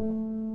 you